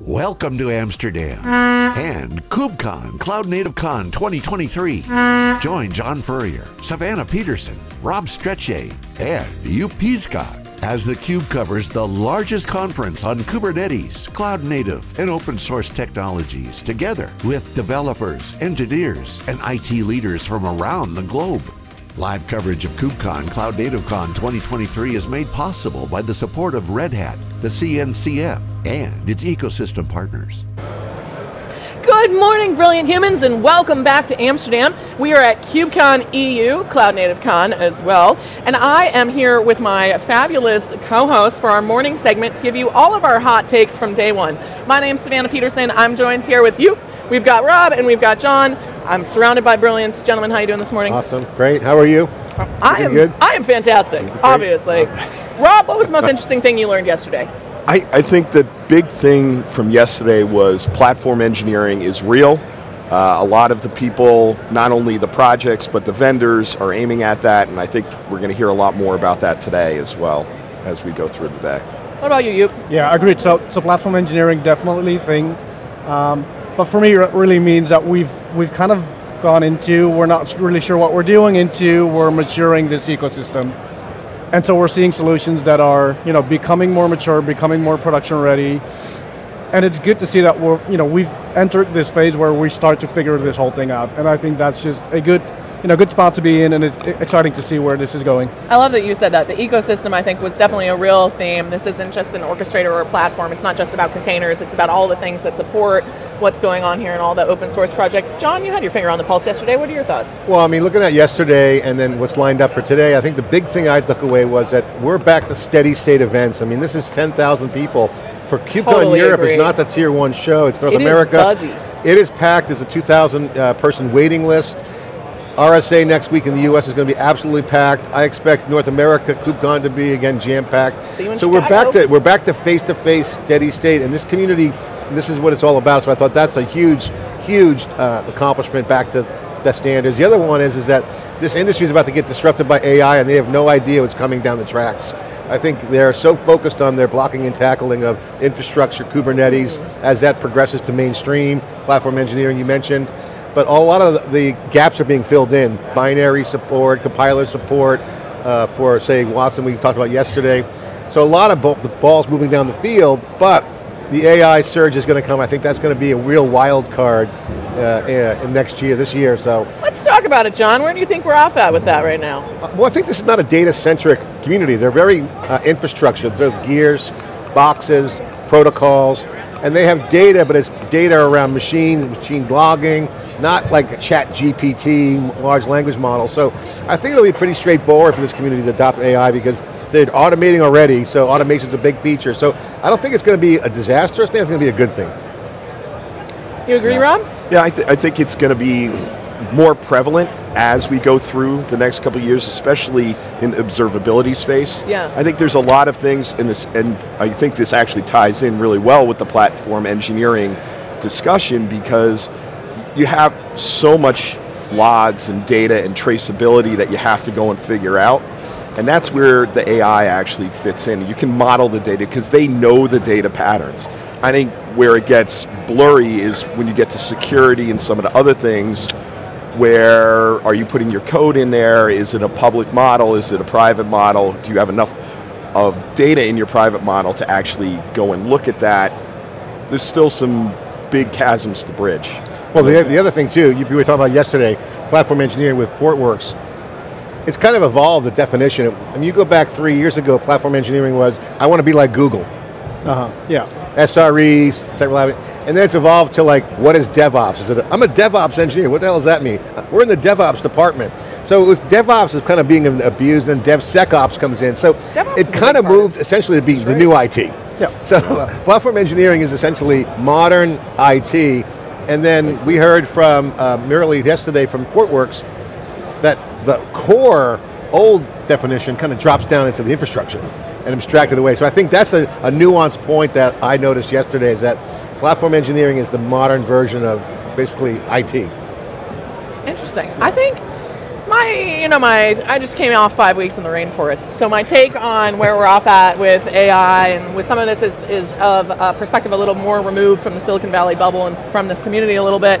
Welcome to Amsterdam and KubeCon Cloud Native Con 2023. Join John Furrier, Savannah Peterson, Rob Strechay, and Joep Piscaer as theCUBE covers the largest conference on Kubernetes, cloud native, and open source technologies together with developers, engineers, and IT leaders from around the globe. Live coverage of KubeCon Cloud Native Con 2023 is made possible by the support of Red Hat, the CNCF, and its ecosystem partners. Good morning, brilliant humans, and welcome back to Amsterdam. We are at KubeCon EU, Cloud Native Con as well, and I am here with my fabulous co-host for our morning segment to give you all of our hot takes from day one. My name's Savannah Peterson, I'm joined here with you. We've got Rob and we've got John. I'm surrounded by brilliance. Gentlemen, how you doing this morning? Awesome, great, how are you? I am, good? I am fantastic, obviously. Rob, what was the most interesting thing you learned yesterday? I, I, think the big thing from yesterday was platform engineering is real. Uh, a lot of the people, not only the projects, but the vendors are aiming at that, and I think we're going to hear a lot more about that today as well as we go through the day. What about you, Joep? Yeah, agreed. So, so platform engineering definitely thing, um, but for me, it really means that we've we've kind of gone into we're not really sure what we're doing into we're maturing this ecosystem. And so we're seeing solutions that are you know, becoming more mature, becoming more production ready, and it's good to see that we're, you know, we've entered this phase where we start to figure this whole thing out, and I think that's just a good, you know, good spot to be in, and it's exciting to see where this is going. I love that you said that. The ecosystem, I think, was definitely a real theme. This isn't just an orchestrator or a platform. It's not just about containers. It's about all the things that support what's going on here and all the open source projects. John, you had your finger on the pulse yesterday. What are your thoughts? Well, I mean, looking at yesterday and then what's lined up for today, I think the big thing I took away was that we're back to steady state events. I mean, this is 10,000 people. For KubeCon totally Europe agree. is not the tier one show, it's North it America. Is buzzy. It is packed, there's a 2,000 uh, person waiting list. RSA next week in the US is going to be absolutely packed. I expect North America, KubeCon to be again jam-packed. See you in so Chicago. we're back to we're back to face-to-face, steady state, and this community, this is what it's all about. So I thought that's a huge, huge uh, accomplishment back to the standards. The other one is, is that this industry is about to get disrupted by AI and they have no idea what's coming down the tracks. I think they're so focused on their blocking and tackling of infrastructure, Kubernetes, as that progresses to mainstream, platform engineering you mentioned, but a lot of the gaps are being filled in. Binary support, compiler support, uh, for say Watson we talked about yesterday. So a lot of the balls moving down the field, but the AI surge is going to come. I think that's going to be a real wild card uh, in next year, this year, so. Let's talk about it, John. Where do you think we're off at with that right now? Uh, well, I think this is not a data-centric community. They're very uh, infrastructure. They're gears, boxes, protocols, and they have data, but it's data around machine, machine logging, not like a chat GPT, large language model. So I think it'll be pretty straightforward for this community to adopt AI because they're automating already, so automation is a big feature. So I don't think it's going to be a disastrous thing, it's going to be a good thing. You agree, yeah. Rob? Yeah, I, th I think it's going to be more prevalent as we go through the next couple of years, especially in observability space. Yeah. I think there's a lot of things in this, and I think this actually ties in really well with the platform engineering discussion because you have so much logs and data and traceability that you have to go and figure out. And that's where the AI actually fits in. You can model the data because they know the data patterns. I think where it gets blurry is when you get to security and some of the other things where are you putting your code in there? Is it a public model? Is it a private model? Do you have enough of data in your private model to actually go and look at that? There's still some big chasms to bridge. Well, the, the other thing too, you, we were talking about yesterday, platform engineering with Portworx, it's kind of evolved the definition. I mean, you go back three years ago, platform engineering was, I want to be like Google. Uh-huh, yeah. SREs, and then it's evolved to like, what is DevOps? Is it, a, I'm a DevOps engineer, what the hell does that mean? We're in the DevOps department. So it was DevOps is kind of being abused, and DevSecOps comes in. So DevOps it kind of moved essentially to be the new IT. Yeah. So uh, platform engineering is essentially modern IT, and then we heard from uh, yesterday from Portworx that the core old definition kind of drops down into the infrastructure and abstracted away. So I think that's a, a nuanced point that I noticed yesterday is that platform engineering is the modern version of basically IT. Interesting. I think you know, my, I just came off five weeks in the rainforest. So my take on where we're off at with AI and with some of this is, is of a perspective a little more removed from the Silicon Valley bubble and from this community a little bit.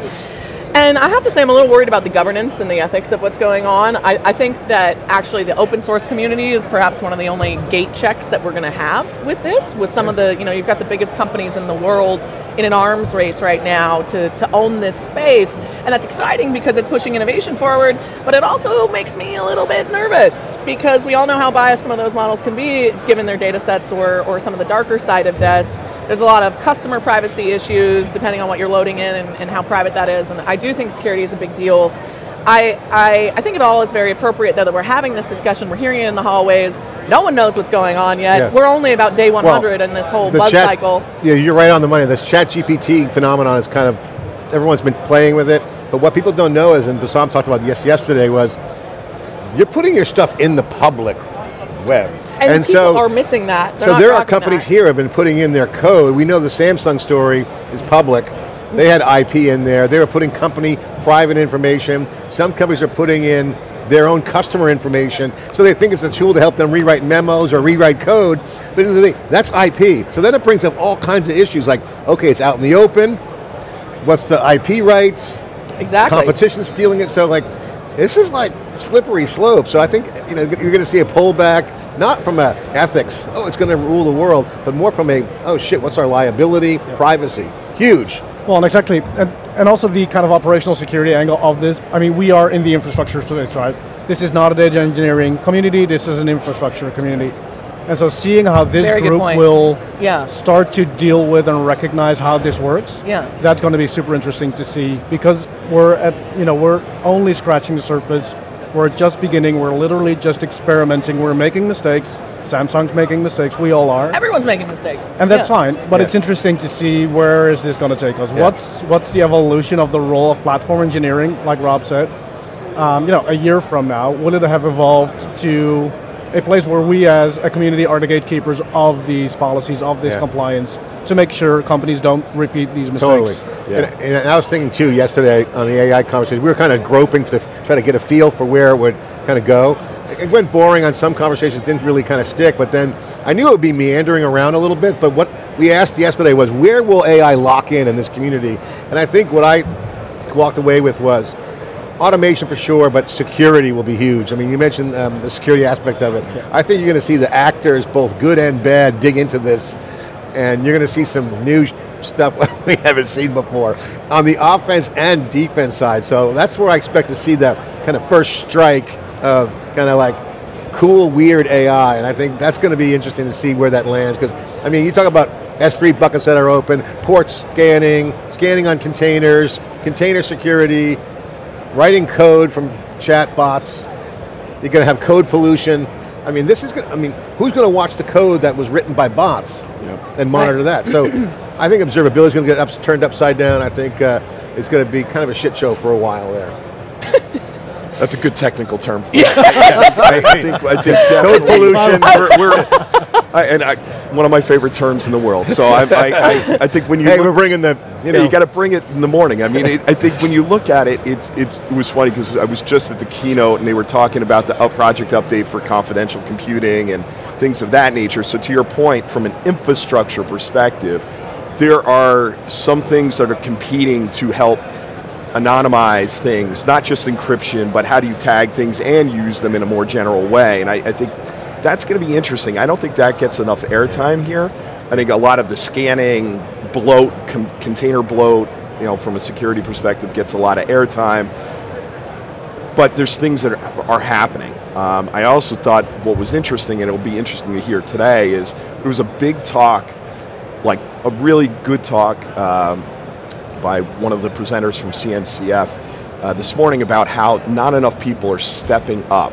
And I have to say, I'm a little worried about the governance and the ethics of what's going on. I, I, think that actually the open source community is perhaps one of the only gate checks that we're going to have with this. With some of the, you know, you've got the biggest companies in the world in an arms race right now to, to own this space. And that's exciting because it's pushing innovation forward, but it also makes me a little bit nervous because we all know how biased some of those models can be given their data sets or, or some of the darker side of this. There's a lot of customer privacy issues depending on what you're loading in and, and how private that is. And I do think security is a big deal. I, I, I, think it all is very appropriate though that we're having this discussion. We're hearing it in the hallways. No one knows what's going on yet. Yes. We're only about day 100 well, in this whole buzz chat, cycle. Yeah, you're right on the money. This chat GPT phenomenon is kind of, everyone's been playing with it. But what people don't know is, and Bassam talked about yes yesterday, was you're putting your stuff in the public web. And, and so are missing that. They're so there are companies that. here have been putting in their code. We know the Samsung story is public. They had IP in there. They were putting company private information. Some companies are putting in their own customer information, so they think it's a tool to help them rewrite memos or rewrite code, but that's IP. So then it brings up all kinds of issues like, okay, it's out in the open, what's the IP rights? Exactly. Competition stealing it, so like, this is like slippery slope. So I think you know you're going to see a pullback, not from a ethics, oh, it's going to rule the world, but more from a, oh shit, what's our liability, yeah. privacy, huge. Well, exactly, and, and also the kind of operational security angle of this. I mean, we are in the infrastructure space, right? This is not a data engineering community. This is an infrastructure community. And so seeing how this Very group will yeah. start to deal with and recognize how this works, yeah. that's going to be super interesting to see because we're at, you know, we're only scratching the surface. We're just beginning, we're literally just experimenting, we're making mistakes, Samsung's making mistakes. We all are. Everyone's making mistakes, and that's yeah. fine. But yeah. it's interesting to see where is this going to take us. Yeah. What's what's the evolution of the role of platform engineering, like Rob said? Um, you know, a year from now, will it have evolved to a place where we as a community are the gatekeepers of these policies, of this compliance, to make sure companies don't repeat these mistakes. Totally. Yeah. And, and, I was thinking too yesterday on the AI conversation, we were kind of groping to try to get a feel for where it would kind of go it went boring on some conversations, didn't really kind of stick, but then I knew it would be meandering around a little bit, but what we asked yesterday was, where will AI lock in in this community? And I think what I walked away with was, automation for sure, but security will be huge. I mean, you mentioned um, the security aspect of it. Yeah. I think you're going to see the actors, both good and bad, dig into this, and you're going to see some new stuff we haven't seen before on the offense and defense side. So that's where I expect to see that kind of first strike of kind of like cool, weird AI, and I think that's going to be interesting to see where that lands. Because I mean, you talk about S3 buckets that are open, port scanning, scanning on containers, container security, writing code from chat bots. You're going to have code pollution. I mean, this is going. I mean, who's going to watch the code that was written by bots yep. and monitor right. that? So, I think observability is going to get up, turned upside down. I think uh, it's going to be kind of a shit show for a while there. That's a good technical term. For yeah. I, I, think, I think code pollution. We're, we're I, and I, one of my favorite terms in the world. So I, I, I think when you hey, look, we're bringing the you know yeah, you got to bring it in the morning. I mean, it, I think when you look at it, it's it's it was funny because I was just at the keynote and they were talking about the up project update for confidential computing and things of that nature. So to your point, from an infrastructure perspective, there are some things that are competing to help anonymize things, not just encryption, but how do you tag things and use them in a more general way. And I, I think that's going to be interesting. I don't think that gets enough airtime here. I think a lot of the scanning, bloat, container bloat, you know, from a security perspective, gets a lot of airtime. But there's things that are, are happening. Um, I also thought what was interesting, and it will be interesting to hear today, is there was a big talk, like a really good talk. Um, by one of the presenters from CNCF uh, this morning about how not enough people are stepping up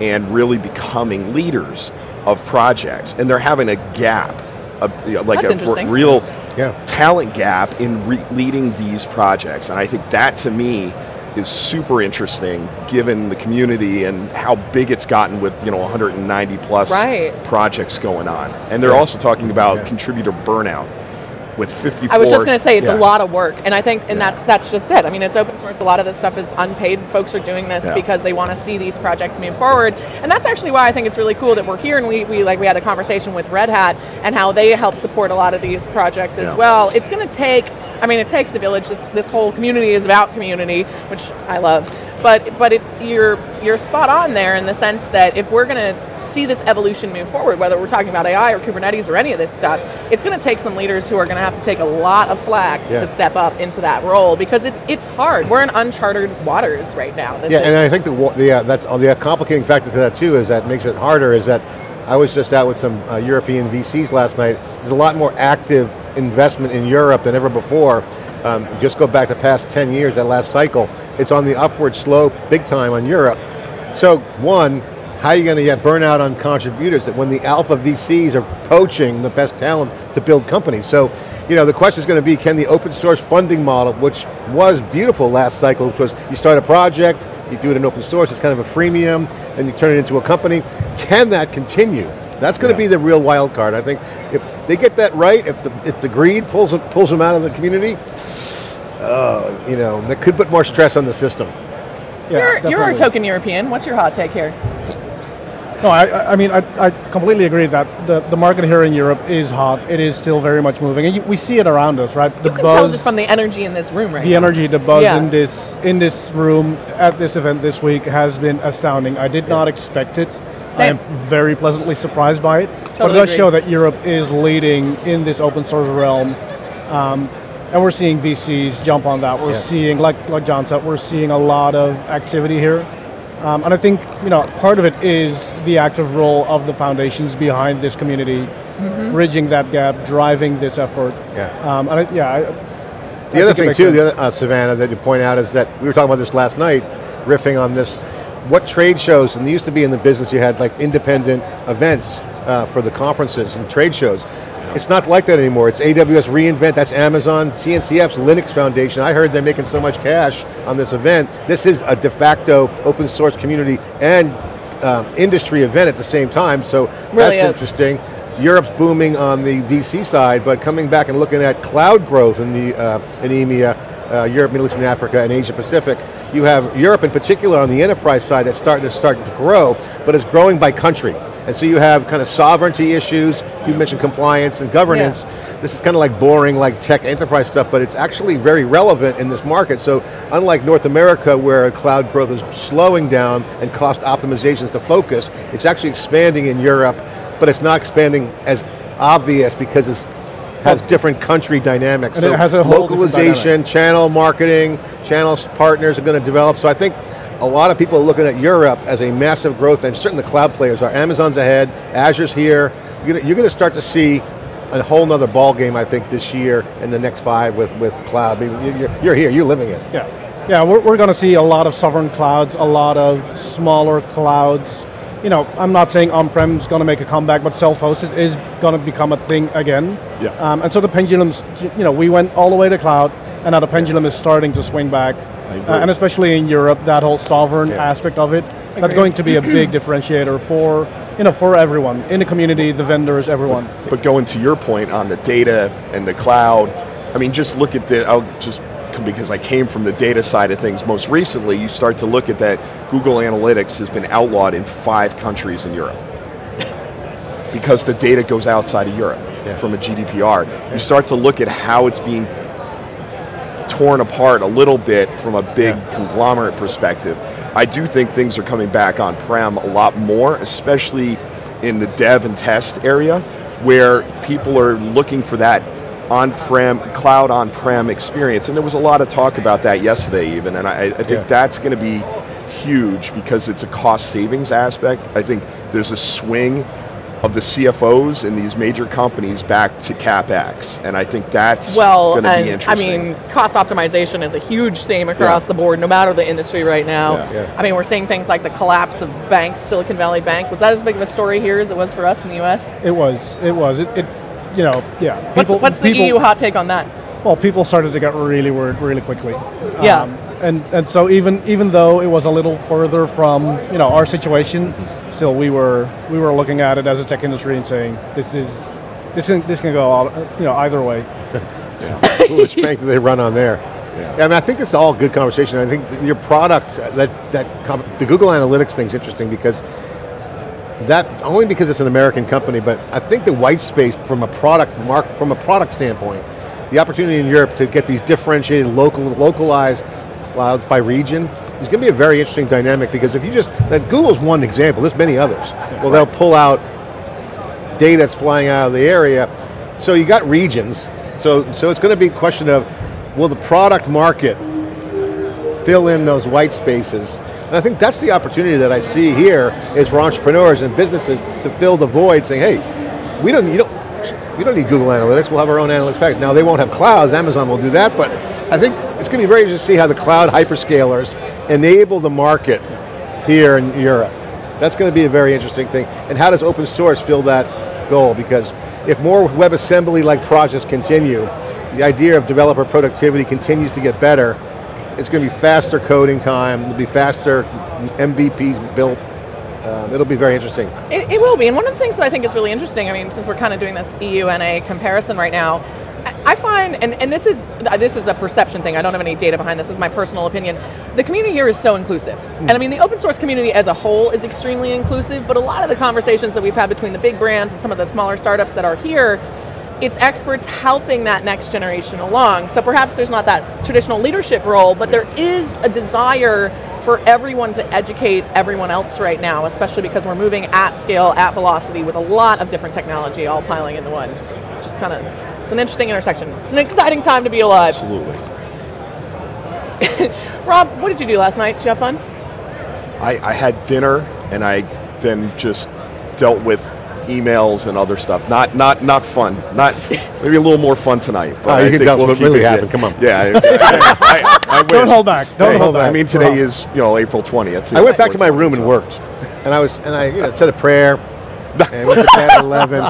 and really becoming leaders of projects, and they're having a gap, a, you know, like That's a real yeah. talent gap in leading these projects, and I think that to me is super interesting given the community and how big it's gotten with you know 190 plus right. projects going on. And they're yeah. also talking about yeah. contributor burnout with 54. I was just going to say it's yeah. a lot of work, and I think, and that's that's just it. I mean, it's open source. A lot of this stuff is unpaid. Folks are doing this Yeah. because they want to see these projects move forward, and that's actually why I think it's really cool that we're here and we, we like we had a conversation with Red Hat and how they help support a lot of these projects as Yeah. well. It's going to take. I mean, it takes a village. This this whole community is about community, which I love. But but it, you're you're spot on there in the sense that if we're going to see this evolution move forward, whether we're talking about AI or Kubernetes or any of this stuff, it's going to take some leaders who are going to have to take a lot of flack Yeah. to step up into that role because it's it's hard. We're in uncharted waters right now. Yeah, and I think the, the uh, that's uh, the complicating factor to that too is that makes it harder. Is that I was just out with some uh, European VCs last night. There's a lot more active investment in Europe than ever before. Um, just go back the past 10 years, that last cycle, it's on the upward slope big time on Europe. So one, how are you going to get burnout on contributors that when the alpha VCs are poaching the best talent to build companies? So, you know, the question is going to be, can the open source funding model, which was beautiful last cycle, which was you start a project, you do it in open source, it's kind of a freemium, and you turn it into a company, can that continue? That's going to be the real wild card. I think if they get that right, if the, if the greed pulls them, pulls them out of the community, you know, that could put more stress on the system. Yeah, you're, you're our definitely. token European. What's your hot take here? No, I, I- I mean, I, I completely agree that the, the market here in Europe is hot. It is still very much moving, and you, we see it around us, right? The You can tell just from the energy in this room right the now. energy, the buzz Yeah. in this in this room at this event this week has been astounding. I did not expect it. I am very pleasantly surprised by it. but it does agree. show that Europe is leading in this open source realm. Um, and we're seeing VCs jump on that. We're Yeah. seeing, like like John said, we're seeing a lot of activity here. Um, and I think you know part of it is the active role of the foundations behind this community, Mm-hmm. bridging that gap, driving this effort. Yeah. Um, and I, yeah, I, The I other thing too, sense. the other uh, Savannah that you point out is that we were talking about this last night, riffing on this. What trade shows? And they used to be in the business, you had like independent events uh, for the conferences and trade shows. It's not like that anymore. It's AWS reInvent. That's Amazon, CNCF's Linux Foundation. I heard they're making so much cash on this event. This is a de facto open source community and um, industry event at the same time. So Really that's is. interesting. Europe's booming on the VC side, but coming back and looking at cloud growth in the uh, in EMEA, uh, Europe, Middle East, and Africa, and Asia Pacific, you have Europe in particular on the enterprise side that's starting to starting to grow, but it's growing by country. And so you have kind of sovereignty issues. You mentioned compliance and governance. This is kind of like boring, like tech enterprise stuff, but it's actually very relevant in this market. So unlike North America, where cloud growth is slowing down and cost optimization is the focus, it's actually expanding in Europe, but it's not expanding as obvious because it has oh. different country dynamics. And so it has a localization, channel marketing, channel partners are going to develop. So I think a lot of people are looking at Europe as a massive growth, and certainly the cloud players are. Amazon's ahead, Azure's here. You're going to, you're to start to see a whole nother ball game, I think, this year and the next five with, with cloud. I mean, you're, you're here, you're living it. Yeah, yeah, we're, we're going to see a lot of sovereign clouds, a lot of smaller clouds. You know, I'm not saying on-prem is going to make a comeback, but self-hosted is going to become a thing again. Yeah. Um, and so the pendulums, you know, we went all the way to cloud, and now the pendulum is starting to swing back. Uh, and especially in Europe, that whole sovereign Yeah. aspect of it, that's going to be a big differentiator for, you know, for everyone in the community, the vendors, everyone. But going to your point on the data and the cloud, I mean, just look at the, I'll just, because I came from the data side of things most recently, you start to look at that Google Analytics has been outlawed in five countries in Europe. because the data goes outside of Europe Yeah. from a GDPR. You start to look at how it's being torn apart a little bit from a big Yeah. conglomerate perspective. I do think things are coming back on prem a lot more, especially in the dev and test area, where people are looking for that on-prem, cloud on-prem experience. And there was a lot of talk about that yesterday even, and I, I think Yeah. that's going to be huge because it's a cost savings aspect. I think there's a swing of the CFOs in these major companies back to CapEx, and I think that's Well, going to be and I mean, cost optimization is a huge theme across Yeah. the board, no matter the industry right now. Yeah. Yeah. I mean, we're seeing things like the collapse of banks, Silicon Valley Bank. Was that as big of a story here as it was for us in the U.S.? It was, it was, it, it you know, yeah. What's, people- what's the people- EU hot take on that? Well, people started to get really worried really quickly. Yeah. Um, and and so even even though it was a little further from you know our situation, still we were we were looking at it as a tech industry and saying this is this can this can go all, you know either way. Which bank do they run on there? Yeah. I mean, I think it's all good conversation. I think your product, that that the Google Analytics thing's interesting because that only because it's an American company, but I think the white space from a product mark from a product standpoint, the opportunity in Europe to get these differentiated local localized clouds by region is going to be a very interesting dynamic because if you just that Google's one example. There's many others. Well, they'll pull out data that's flying out of the area. So you got regions. So so it's going to be a question of will the product market fill in those white spaces? And I think that's the opportunity that I see here is for entrepreneurs and businesses to fill the void saying, hey, we don't, you don't, we don't need Google Analytics, we'll have our own analytics package. Now they won't have clouds, Amazon will do that, but I think it's going to be very interesting to see how the cloud hyperscalers enable the market here in Europe. That's going to be a very interesting thing. And how does open source fill that goal? Because if more WebAssembly-like projects continue, the idea of developer productivity continues to get better, it's going to be faster coding time, it'll be faster MVPs built, um, it'll be very interesting. It, it, will be, and one of the things that I think is really interesting, I mean, since we're kind of doing this EU-NA comparison right now, I find, and, and this is this is a perception thing. I don't have any data behind this. This is my personal opinion. The community here is so inclusive, mm. and I mean the open source community as a whole is extremely inclusive. But a lot of the conversations that we've had between the big brands and some of the smaller startups that are here, it's experts helping that next generation along. So perhaps there's not that traditional leadership role, but there is a desire for everyone to educate everyone else right now, especially because we're moving at scale, at velocity, with a lot of different technology all piling into one. Which is kind of it's an interesting intersection. It's an exciting time to be alive. Absolutely. Rob, what did you do last night? Did you have fun? I, I had dinner and I then just dealt with emails and other stuff. Not not not fun. Not maybe a little more fun tonight. But oh, you I can tell we'll what really happened. Come on. Yeah. I, I, I Don't hold back. Don't hey, hold back. I mean, today is you know April twentieth. I went back to my room so. and worked, and I was and I you know, said a prayer, and went to bed at eleven.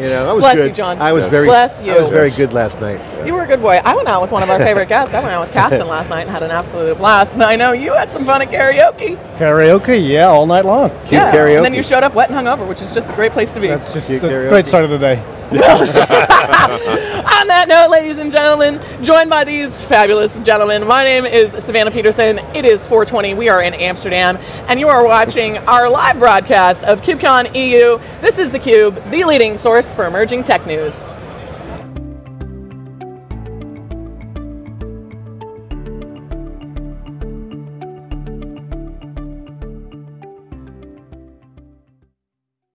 You know, I was Bless good. you, John. I was yes. very. Bless you. I was very good last night. You were a good boy. I went out with one of our favorite guests. I went out with Kasten last night and had an absolute blast. And I know you had some fun at karaoke. Karaoke, yeah, all night long. Cute yeah. karaoke. And then you showed up wet and hungover, which is just a great place to be. That's just a great start of the day. On that note, ladies and gentlemen, joined by these fabulous gentlemen, my name is Savannah Peterson. It is 420. We are in Amsterdam, and you are watching our live broadcast of KubeCon EU. This is theCUBE, the leading source for emerging tech news.